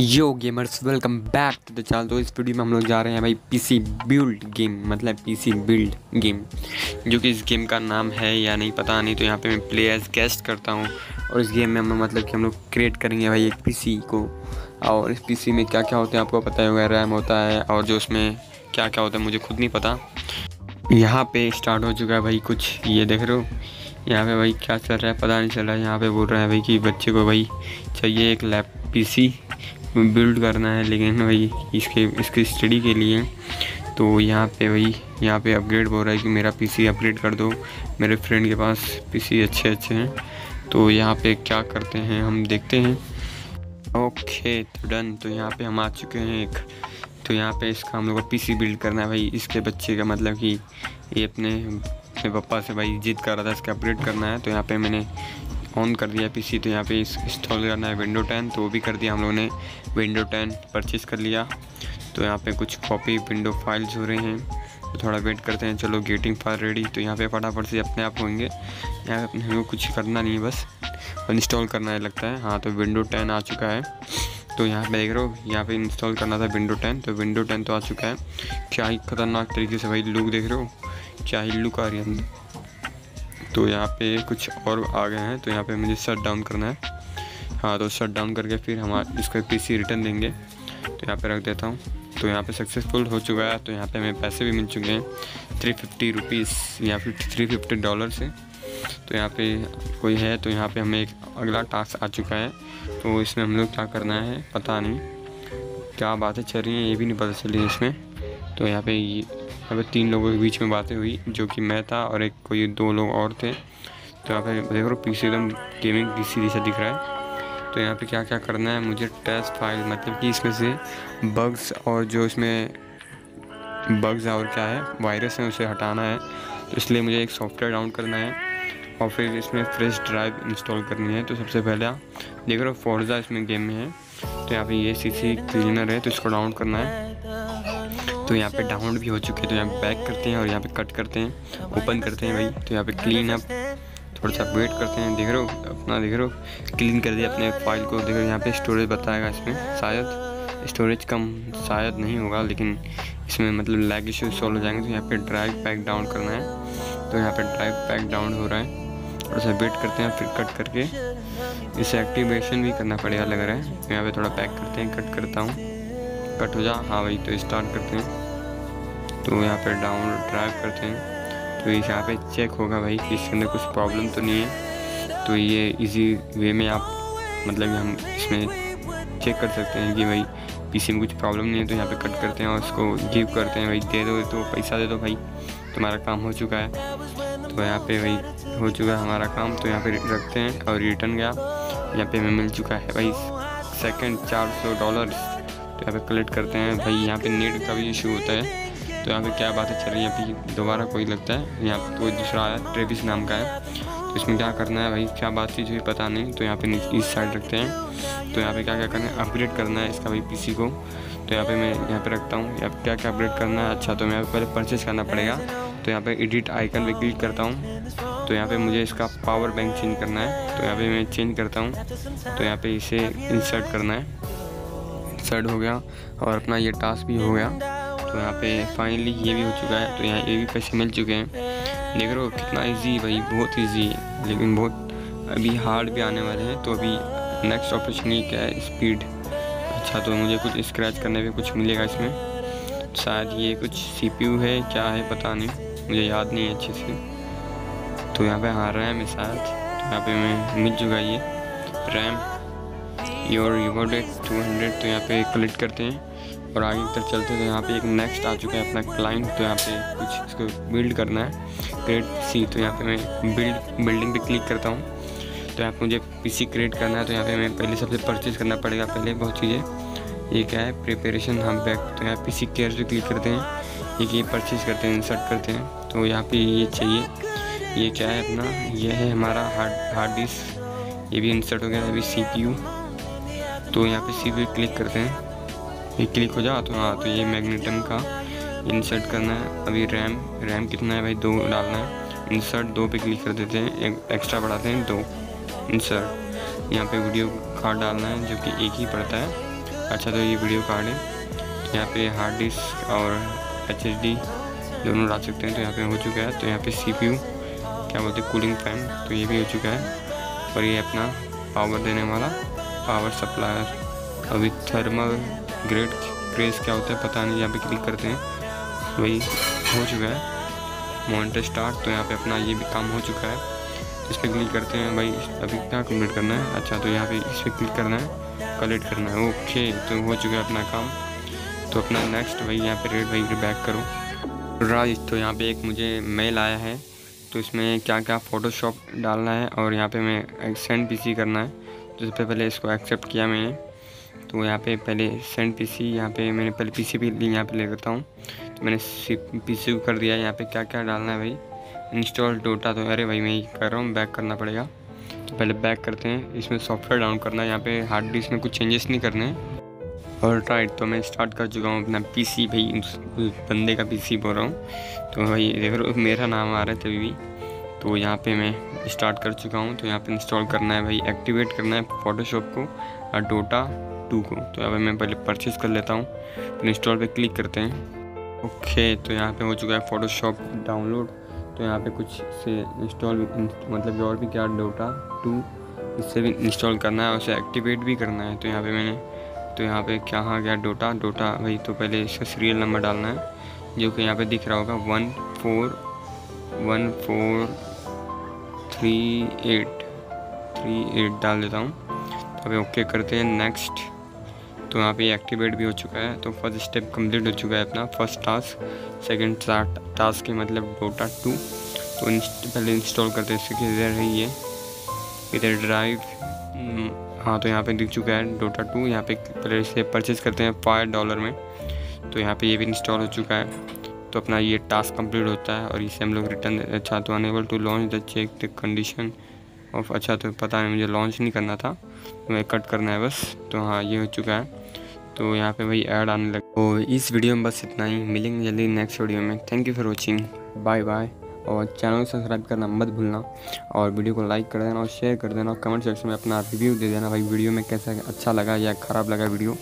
Yo gamers welcome back to the channel तो इस video में हम लोग जा रहे हैं भाई पीसी बिल्ड गेम मतलब पीसी बिल्ड गेम जो कि इस गेम का नाम है या नहीं पता, नहीं तो यहाँ पे मैं प्ले एज गेस्ट करता हूँ। और इस गेम में हम मतलब कि हम लोग क्रिएट करेंगे भाई एक पीसी को। और इस पीसी में क्या क्या होता है आपको पता होगा रैम होता है, और जो उसमें क्या क्या होता है मुझे खुद नहीं पता। यहाँ पर स्टार्ट हो चुका है भाई कुछ, ये देख रहे हो। यहाँ पे भाई क्या चल रहा है, पता नहीं चल रहा है। यहाँ पे बोल रहे हैं भाई कि बच्चे को भाई चाहिए एक लैप पीसी बिल्ड करना है, लेकिन भाई इसके इसके स्टडी के लिए तो यहाँ पे भाई, यहाँ पे अपग्रेड हो रहा है कि मेरा पीसी अपग्रेड कर दो। मेरे फ्रेंड के पास पीसी अच्छे अच्छे हैं। तो यहाँ पे क्या करते हैं, हम देखते हैं। ओके तो डन तो यहाँ पे हम आ चुके हैं एक। तो यहाँ पे इसका हम लोग को पीसी बिल्ड करना है भाई। इसके बच्चे का मतलब कि ये अपने अपने पापा से भाई जिद कर रहा था इसका अपग्रेड करना है। तो यहाँ पे मैंने ऑन कर दिया पीसी तो यहाँ पे इंस्टॉल करना है विंडो टेन तो वो भी कर दिया हम लोगों ने। विंडो टेन परचेज़ कर लिया। तो यहाँ पे कुछ कॉपी विंडो फाइल्स हो रहे हैं। तो थोड़ा वेट करते हैं। चलो गेटिंग फ़ाइल रेडी तो यहाँ पे फटाफट से अपने आप होंगे। यहाँ पे हमें कुछ करना नहीं है, बस इंस्टॉल करना है लगता है। हाँ तो विंडो टेन आ चुका है। तो यहाँ पे देख रहे हो, यहाँ पे इंस्टॉल करना था विंडो टेन तो विंडो टेन तो आ चुका है। क्या ही खतरनाक तरीके से भाई लुक देख रहे हो। क्या ही लुक आ रही है तो यहाँ पे कुछ और आ गए हैं तो यहाँ पे मुझे शट डाउन करना है। हाँ तो शट डाउन करके फिर हम इसको पीसी रिटर्न देंगे। तो यहाँ पे रख देता हूँ। तो यहाँ पे सक्सेसफुल हो चुका है तो यहाँ पे हमें पैसे भी मिल चुके हैं। थ्री फिफ्टी रुपीज़ या फिर थ्री फिफ्टी डॉलर से। तो यहाँ पे कोई है तो यहाँ पे हमें एक अगला टास्क आ चुका है। तो इसमें हम लोग क्या करना है, पता नहीं। क्या बातें चल रही हैं, ये भी नहीं पता चली इसमें। तो यहाँ पे यहाँ पे तीन लोगों के बीच में बातें हुई, जो कि मैं था और एक कोई दो लोग और थे। तो यहाँ पे देख लो पीछे एकदम गेमिंग पीसी जैसा दिख रहा है। तो यहाँ पे क्या क्या करना है, मुझे टेस्ट फ़ाइल मतलब कि इसमें से बग्स और जो इसमें बग्स और क्या है वायरस है, उसे हटाना है। तो इसलिए मुझे एक सॉफ्टवेयर डाउन करना है और फिर इसमें फ्रेश ड्राइव इंस्टॉल करनी है। तो सबसे पहले, देख रहे हो फोर्जा इसमें गेम में है। तो यहाँ पे ये सी सी क्लीनर है तो इसको डाउन करना है। तो यहाँ पे डाउनलोड भी हो चुके हैं तो यहाँ पे बैक करते हैं और यहाँ पे कट करते हैं ओपन करते हैं भाई। तो यहाँ पे क्लीन अप थोड़ा सा वेट करते हैं। देख रहे हो, अपना देख रहे हो क्लीन कर दिया अपने फ़ाइल को। देख रहे यहाँ पे स्टोरेज बताएगा इसमें, शायद स्टोरेज कम, शायद नहीं होगा, लेकिन इसमें मतलब लैग इशू सॉल्व हो जाएँगे। तो यहाँ पे ड्राइव पैक डाउन करना है। तो यहाँ पे ड्राइव पैक डाउन हो रहा है। थोड़ा सा वेट करते हैं, फिर कट करके। इसे एक्टिवेशन भी करना पड़ेगा, लग रहा है। तो यहाँ पे थोड़ा पैक करते हैं कट करता हूँ। कट हो जा। हाँ भाई तो स्टार्ट करते हैं। तो यहाँ पे डाउन ड्राइव करते हैं। तो यहाँ पे चेक होगा भाई कि इसके अंदर कुछ प्रॉब्लम तो नहीं है। तो ये इजी वे में आप मतलब हम इसमें चेक कर सकते हैं कि भाई पीसी में कुछ प्रॉब्लम नहीं है तो यहाँ पे कट करते हैं और उसको गिव करते हैं। भाई दे दो तो पैसा दे दो भाई। तुम्हारा काम हो चुका है। तो यहाँ पे भाई हो चुका है हमारा काम। तो यहाँ पे रखते हैं और रिटर्न गया। यहाँ पे हमें मिल चुका है भाई सेकंड चार सौ डॉलर तो यहाँ पे कलेक्ट करते हैं भाई यहाँ पे नेट का भी इशू होता है तो यहाँ पे क्या बातें चल रही है अभी दोबारा कोई लगता है यहाँ पे कोई दूसरा आया ट्रेविस नाम का है तो इसमें क्या करना है भाई क्या बात थी जो पता नहीं तो यहाँ पे इस साइड रखते हैं तो यहाँ पे क्या क्या करना है अपग्रेड करना है इसका भाई पीसी को तो यहाँ पे मैं यहाँ पे रखता हूँ यहाँ क्या क्या अपग्रेड करना है अच्छा तो मैं पहले परचेज करना पड़ेगा तो यहाँ पे एडिट आइकन पे क्लिक करता हूँ तो यहाँ पे मुझे इसका पावर बैंक चेंज करना है तो यहाँ पे मैं चेंज करता हूँ तो यहाँ पे इसे इंसर्ट करना है सेट हो गया और अपना ये टास्क भी हो गया। तो यहाँ पे फाइनली ये भी हो चुका है। तो यहाँ ये भी पैसे मिल चुके हैं। देख रहे हो कितना इजी भाई, बहुत इजी है। लेकिन बहुत अभी हार्ड भी आने वाले हैं। तो अभी नेक्स्ट ऑपरेशन क्या है? स्पीड अच्छा तो मुझे कुछ स्क्रैच करने पे कुछ मिलेगा इसमें? शायद ये कुछ सीपीयू है, क्या है, पता नहीं। मुझे याद नहीं है अच्छे से। तो यहाँ पे हाँ रैम है शायद। तो यहाँ पे मैं मिल चुका ये। RAM your rewarded two hundred तो यहाँ पे कलेक्ट करते हैं। और आगे की तरफ़ चलते हैं तो यहाँ पे एक नेक्स्ट आ चुका है अपना क्लाइंट तो यहाँ पे कुछ इसको बिल्ड करना है। क्रिएट सी तो यहाँ पे मैं बिल्ड बिल्डिंग पे क्लिक करता हूँ। तो यहाँ पे मुझे पीसी क्रिएट करना है तो यहाँ पे मैं पहले सबसे परचेज़ करना पड़ेगा पहले बहुत चीज़ें। ये क्या है? प्रिपरेशन हम बैक तो यहाँ पी सी केयर पे क्लिक करते हैं। एक ये परचेज़ करते हैं इंसर्ट करते हैं। तो यहाँ पे ये चाहिए। ये क्या है अपना? ये है हमारा हार्ड हार्ड डिस्क ये भी इंसर्ट हो गया अभी सी पी यू तो यहाँ पे सी पे क्लिक करते हैं। ये क्लिक हो जा तो हाँ तो ये मैग्नेटम का इंसर्ट करना है। अभी रैम रैम कितना है भाई? दो डालना है। इंसर्ट दो पे क्लिक कर देते हैं। एक एक्स्ट्रा बढ़ाते हैं, दो। इंसर्ट यहाँ पे वीडियो कार्ड डालना है, जो कि एक ही पड़ता है। अच्छा तो ये वीडियो कार्ड है। यहाँ पे हार्ड डिस्क और एच दोनों डाल सकते हैं तो यहाँ पे हो चुका है। तो यहाँ पे सी क्या बोलते हैं? कूलिंग फ़ैन तो ये भी हो चुका है। और ये अपना पावर देने वाला पावर सप्लायर। अभी थर्मल ग्रेड क्रेज क्या होता है पता नहीं, यहाँ पे क्लिक करते हैं। वही हो चुका है। मॉनिटर स्टार्ट तो यहाँ पे अपना ये भी काम हो चुका है। इस पर क्लिक करते हैं, भाई, अभी क्या कंप्लीट करना है? अच्छा तो यहाँ पे इस पर क्लिक करना है। कलेक्ट करना है ओके तो हो चुका है अपना काम। तो अपना नेक्स्ट भाई, यहाँ पे रेड भाई बैक करो। राइट तो यहाँ पे एक मुझे मेल आया है। तो इसमें क्या क्या फ़ोटोशॉप डालना है और यहाँ पे मैं सेंड पीसी करना है। तो सबसे पहले इसको एक्सेप्ट किया मैंने तो यहाँ पे पहले सेंड पीसी यहाँ पे मैंने पहले पीसी भी यहाँ पे ले लेता हूँ। तो मैंने पीसी को कर दिया, यहाँ पे क्या क्या डालना है भाई? इंस्टॉल डोटा तो अरे भाई मैं ही कर रहा हूँ बैक करना पड़ेगा। तो पहले बैक करते हैं, इसमें सॉफ्टवेयर डाउन करना है यहाँ पे हार्ड डिस्क में कुछ चेंजेस नहीं करने और राइट तो मैं स्टार्ट कर चुका हूँ अपना पीसी भाई, उस बंदे का पीसी बोल रहा हूँ। तो भाई देख रहे मेरा नाम आ रहा है तभी भी। तो यहाँ पे मैं स्टार्ट कर चुका हूँ। तो यहाँ पे इंस्टॉल करना है भाई एक्टिवेट करना है फोटोशॉप को, और डोटा टू को। तो यहाँ पे मैं पहले परचेज़ कर लेता हूँ, फिर इंस्टॉल पे क्लिक करते हैं। ओके तो यहाँ पे हो चुका है फ़ोटोशॉप डाउनलोड तो यहाँ पे कुछ से इंस्टॉल मतलब और भी क्या डोटा टू इससे भी इंस्टॉल करना है उसे एक्टिवेट भी करना है। तो यहाँ पर मैंने तो यहाँ पे क्या हाँ गया डोटा डोटा भाई तो पहले इसका सीरियल नंबर डालना है, जो कि यहाँ पे दिख रहा होगा one four one four three eight three eight डाल देता हूँ। तो अभी ओके करते हैं नेक्स्ट तो यहाँ पे एक्टिवेट भी हो चुका है। तो फ़र्स्ट स्टेप कंप्लीट हो चुका है अपना। फ़र्स्ट टास्क सेकंड टास्क के मतलब डोटा टू तो पहले इंस्टॉल करते हैं इसके इधर है ये। इधर ड्राइव हाँ तो यहाँ पे दिख चुका है डोटा टू यहाँ पे पहले से परचेज़ करते हैं फाइव डॉलर में। तो यहाँ पे ये भी इंस्टॉल हो चुका है। तो अपना ये टास्क कंप्लीट होता है और इसे हम लोग रिटर्न अच्छा तो unable to launch the check the condition of अच्छा तो पता नहीं, मुझे लॉन्च नहीं करना था तो मैं कट करना है बस तो हाँ ये हो चुका है। तो यहाँ पे भाई ऐड आने लगे तो इस वीडियो में बस इतना ही, मिलेंगे जल्दी नेक्स्ट वीडियो में। Thank you for watching bye bye और चैनल को सब्सक्राइब करना मत भूलना। और वीडियो को लाइक कर देना और शेयर कर देना। और कमेंट सेक्शन में अपना रिव्यू दे देना भाई वीडियो में कैसा अच्छा लगा या ख़राब लगा वीडियो